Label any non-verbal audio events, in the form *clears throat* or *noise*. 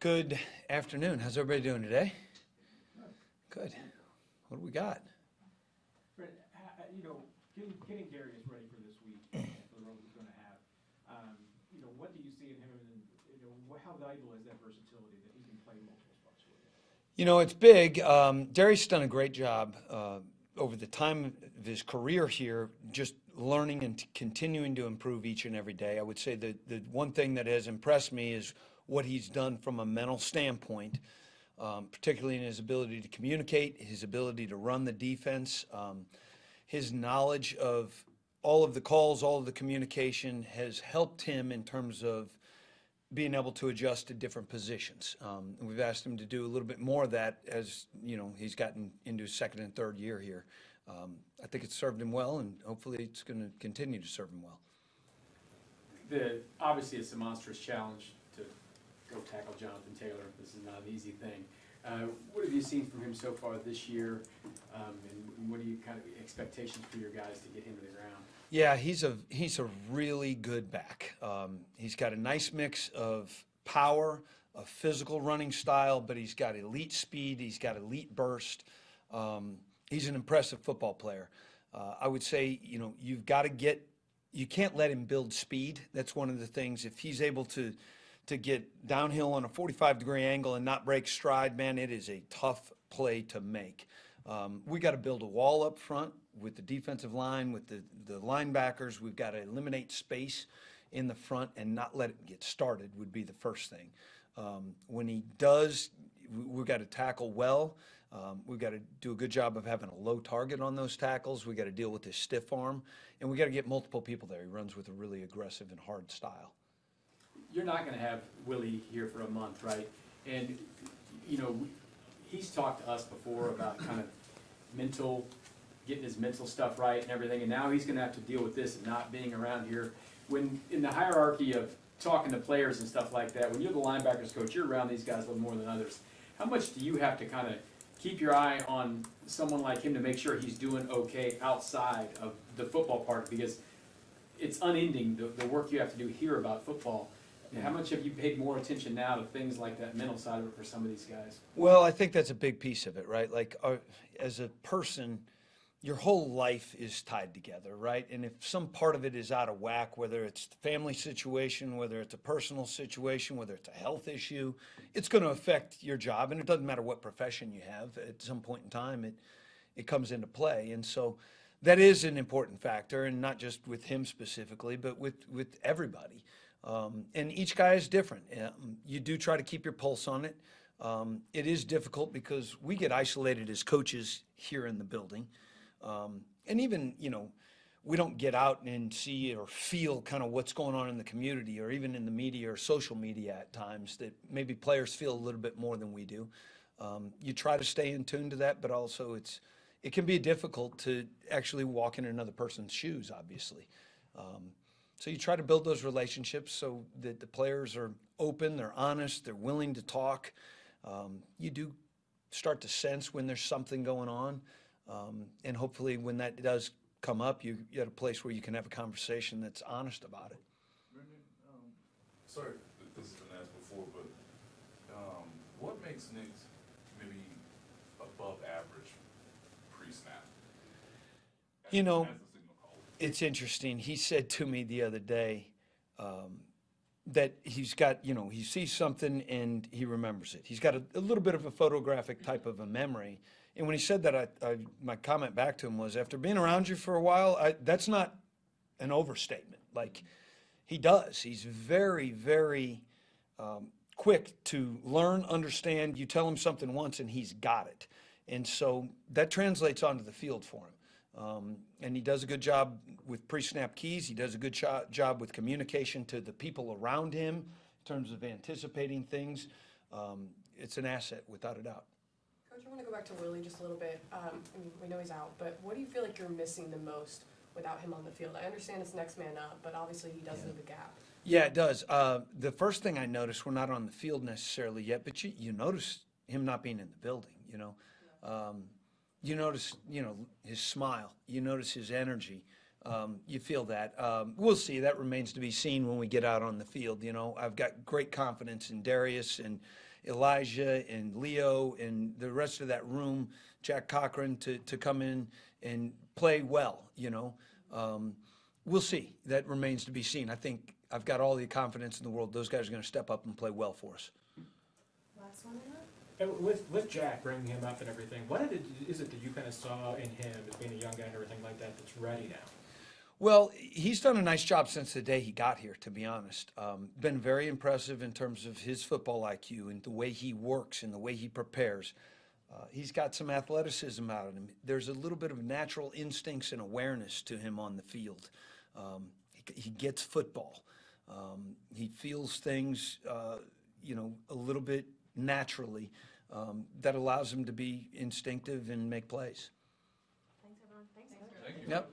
Good afternoon. How's everybody doing today? Good. What do we got? Fred, you know, getting, getting Darius ready for this week, *clears throat* for the role he's gonna have, um, you know, what do you see in him, and, you know, how valuable is that versatility that he can play multiple spots for you? You know, it's big. Um, Darius done a great job uh, over the time of his career here, just learning and t- continuing to improve each and every day. I would say that the one thing that has impressed me is what he's done from a mental standpoint, um, particularly in his ability to communicate, his ability to run the defense, um, his knowledge of all of the calls, all of the communication has helped him in terms of being able to adjust to different positions. Um, and we've asked him to do a little bit more of that as, you know, he's gotten into his second and third year here. Um, I think it's served him well, and hopefully it's going to continue to serve him well. The, obviously, it's a monstrous challenge go tackle Jonathan Taylor. This is not an easy thing. Uh, What have you seen from him so far this year? Um, And what are you kind of expectations for your guys to get him to the ground? Yeah, he's a he's a really good back. Um, he's got a nice mix of power, a physical running style, but he's got elite speed. He's got elite burst. Um, he's an impressive football player. Uh, I would say, you know, you've got to get. You can't let him build speed. That's one of the things. If he's able to to get downhill on a 45 degree angle and not break stride, man, it is a tough play to make. Um, we got to build a wall up front with the defensive line, with the, the linebackers. We've got to eliminate space in the front and not let it get started, would be the first thing. Um, when he does, we- we've got to tackle well. Um, we've got to do a good job of having a low target on those tackles. We've got to deal with his stiff arm, and we've got to get multiple people there. He runs with a really aggressive and hard style. You're not going to have Willie here for a month, right? And, you know, he's talked to us before about kind of mental, getting his mental stuff right and everything, and now he's going to have to deal with this and not being around here. When, in the hierarchy of talking to players and stuff like that, when you're the linebackers coach, you're around these guys a little more than others. How much do you have to kind of keep your eye on someone like him to make sure he's doing okay outside of the football part? Because it's unending, the, the work you have to do here about football. And How much have you paid more attention now to things like that mental side of it for some of these guys? Well, I think that's a big piece of it, right? Like, uh, as a person, your whole life is tied together, right? And if some part of it is out of whack, whether it's the family situation, whether it's a personal situation, whether it's a health issue, it's going to affect your job. And it doesn't matter what profession you have. At some point in time, it it comes into play, and so that is an important factor, and not just with him specifically, but with with everybody. Um, and each guy is different. Um, you do try to keep your pulse on it. Um, it is difficult because we get isolated as coaches here in the building. Um, and even, you know, we don't get out and see or feel kind of what's going on in the community or even in the media or social media at times that maybe players feel a little bit more than we do. Um, you try to stay in tune to that, but also it's, it can be difficult to actually walk in another person's shoes, obviously. Um, so you try to build those relationships so that the players are open, they're honest, they're willing to talk. Um, you do start to sense when there's something going on. Um, and hopefully, when that does come up, you, you're at a place where you can have a conversation that's honest about it. Brendan, um, sorry if this has been asked before, but, um, what makes Nick's maybe above average pre-snap? You know- As the signal caller. It's interesting. He said to me the other day um, that he's got, you know, he sees something and he remembers it. He's got a, a little bit of a photographic type of a memory. And when he said that, I, I, my comment back to him was, after being around you for a while, I, that's not an overstatement. Like he does. He's very, very um, quick to learn, understand. You tell him something once, and he's got it. And so that translates onto the field for him. Um, and he does a good job with pre-snap keys. He does a good cho- job with communication to the people around him in terms of anticipating things. Um, it's an asset, without a doubt. Coach, I want to go back to Willie just a little bit. Um, I mean, we know he's out, but what do you feel like you're missing the most without him on the field? I understand it's next man up, but obviously he does leave a gap. Yeah, it does. Uh, the first thing I noticed, we're not on the field necessarily yet, but you, you notice him not being in the building, you know. Um, you notice, you know, his smile. You notice his energy. Um, you feel that. Um, we'll see. That remains to be seen when we get out on the field. You know, I've got great confidence in Darius and Elijah and Leo and the rest of that room, Jack Cochrane, to, to come in and play well, you know. Um, we'll see. That remains to be seen. I think I've got all the confidence in the world. Those guys are going to step up and play well for us. Last one with, with Jack bringing him up and everything, what is it, is it that you kind of saw in him as being a young guy and everything like that that's ready now? Well, he's done a nice job since the day he got here, to be honest. Um, been very impressive in terms of his football IQ and the way he works and the way he prepares. Uh, he's got some athleticism out of him. There's a little bit of natural instincts and awareness to him on the field. Um, he, he gets football. Um, he feels things, uh, you know, a little bit naturally um, that allows them to be instinctive and make plays. Thanks, everyone. Thanks. Thank you. Yep.